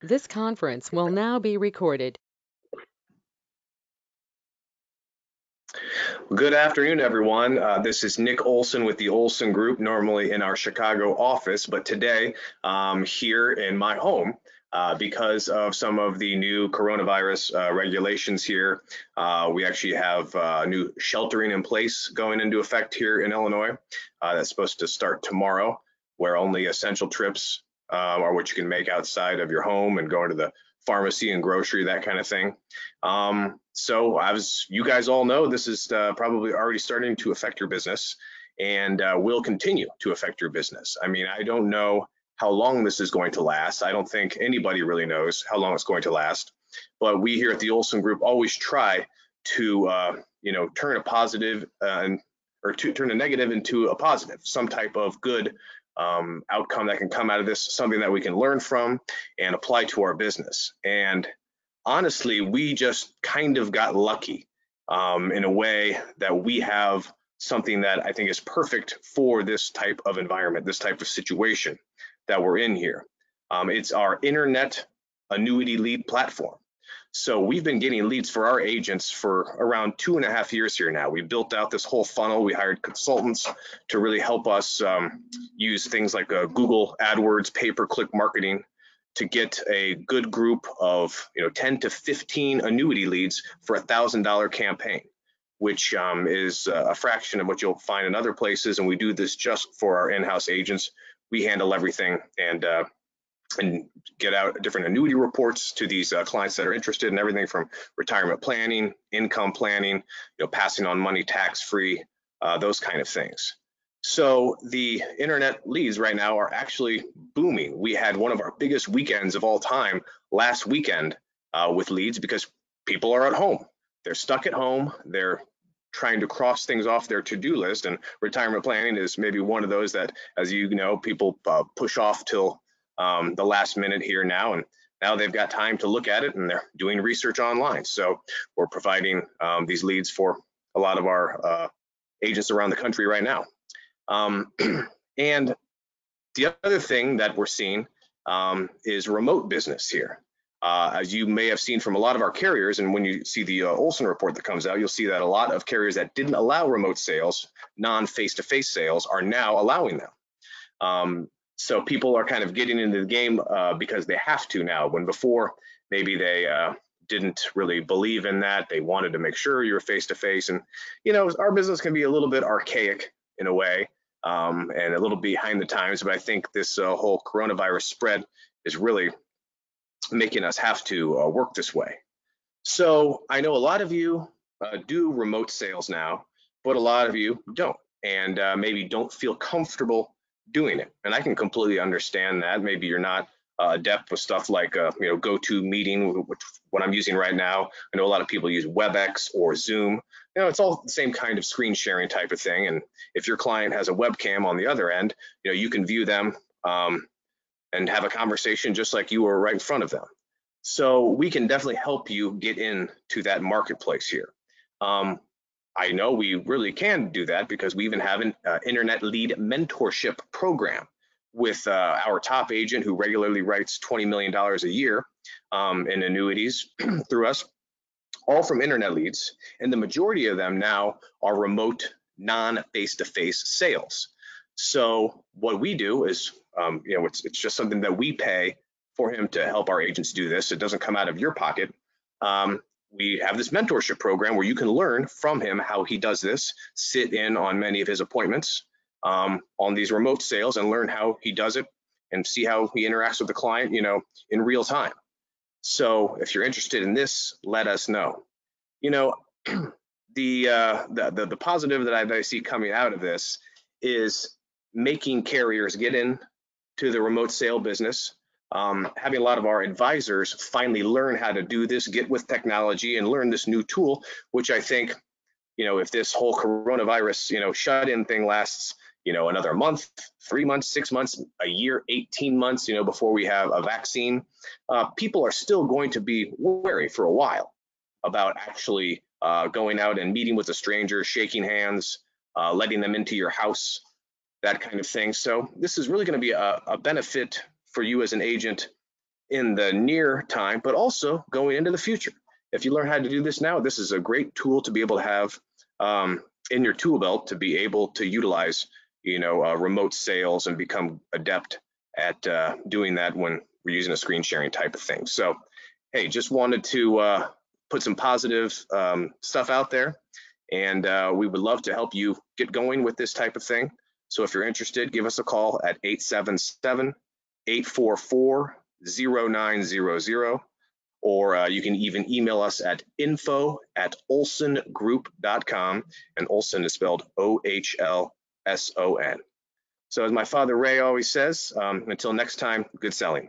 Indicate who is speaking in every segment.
Speaker 1: This conference will now be recorded.
Speaker 2: Good afternoon, everyone. Uh, this is Nick Ohlson with the Ohlson Group, normally in our Chicago office, but today um, here in my home uh, because of some of the new coronavirus uh, regulations here. Uh, we actually have uh, new sheltering in place going into effect here in Illinois. Uh, that's supposed to start tomorrow, where only essential trips um, are what you can make outside of your home and going to the pharmacy and grocery, that kind of thing. Um, so as you guys all know, this is uh, probably already starting to affect your business and uh, will continue to affect your business. I mean, I don't know how long this is going to last. I don't think anybody really knows how long it's going to last. But we here at the Ohlson Group always try to, uh, you know, turn a positive uh, or to turn a negative into a positive, some type of good um, outcome that can come out of this, something that we can learn from and apply to our business. And honestly, we just kind of got lucky um, in a way that we have something that I think is perfect for this type of environment, this type of situation that we're in here. Um, it's our internet annuity lead platform. So we've been getting leads for our agents for around two and a half years here now. We built out this whole funnel. We hired consultants to really help us um, use things like uh, Google AdWords, pay-per-click marketing to get a good group of you know 10 to 15 annuity leads for a thousand dollar campaign which um, is a fraction of what you'll find in other places and we do this just for our in-house agents we handle everything and uh, and get out different annuity reports to these uh, clients that are interested in everything from retirement planning, income planning, you know, passing on money tax free, uh, those kind of things. So the internet leads right now are actually booming. We had one of our biggest weekends of all time last weekend uh, with leads because people are at home. They're stuck at home. They're trying to cross things off their to-do list and retirement planning is maybe one of those that as you know people uh, push off till um, the last minute here now and now they've got time to look at it and they're doing research online. So we're providing um, these leads for a lot of our uh, agents around the country right now. Um, and the other thing that we're seeing um, is remote business here. Uh, as you may have seen from a lot of our carriers, and when you see the uh, Ohlson report that comes out, you'll see that a lot of carriers that didn't allow remote sales, non-face-to-face sales, are now allowing them. Um, so people are kind of getting into the game uh, because they have to now, when before maybe they uh, didn't really believe in that. They wanted to make sure you're face-to-face, and you know our business can be a little bit archaic in a way. Um, and a little behind the times, but I think this uh, whole coronavirus spread is really making us have to uh, work this way. So I know a lot of you uh, do remote sales now, but a lot of you don't, and uh, maybe don't feel comfortable doing it. And I can completely understand that. Maybe you're not uh, adept with stuff like uh, you know GoToMeeting, which what I'm using right now. I know a lot of people use WebEx or Zoom. You know, it's all the same kind of screen sharing type of thing. And if your client has a webcam on the other end, you know, you can view them um, and have a conversation just like you were right in front of them. So we can definitely help you get into that marketplace here. Um, I know we really can do that because we even have an uh, internet lead mentorship program with uh, our top agent who regularly writes $20 million a year um, in annuities through us, all from internet leads. And the majority of them now are remote, non face to face sales. So what we do is um, you know, it's, it's just something that we pay for him to help our agents do this. It doesn't come out of your pocket. Um, we have this mentorship program where you can learn from him how he does this, sit in on many of his appointments um, on these remote sales and learn how he does it and see how he interacts with the client, you know, in real time. So if you're interested in this, let us know. You know, the, uh, the, the, the positive that I, that I see coming out of this is making carriers get in to the remote sale business. Um, having a lot of our advisors finally learn how to do this, get with technology and learn this new tool, which I think, you know, if this whole coronavirus, you know, shut in thing lasts, you know, another month, three months, six months, a year, 18 months, you know, before we have a vaccine, uh, people are still going to be wary for a while about actually uh, going out and meeting with a stranger, shaking hands, uh, letting them into your house, that kind of thing. So this is really going to be a, a benefit for you as an agent in the near time, but also going into the future. If you learn how to do this now, this is a great tool to be able to have um, in your tool belt to be able to utilize, you know, uh, remote sales and become adept at uh, doing that when we're using a screen sharing type of thing. So, hey, just wanted to uh, put some positive um, stuff out there, and uh, we would love to help you get going with this type of thing. So if you're interested, give us a call at 877 844 0900 or uh, you can even email us at info at ohlsongroup.com and ohlson is spelled o-h-l-s-o-n so as my father ray always says um, until next time good selling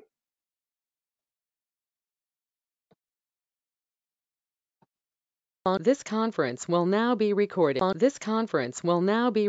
Speaker 1: This conference will now be recorded. This conference will now be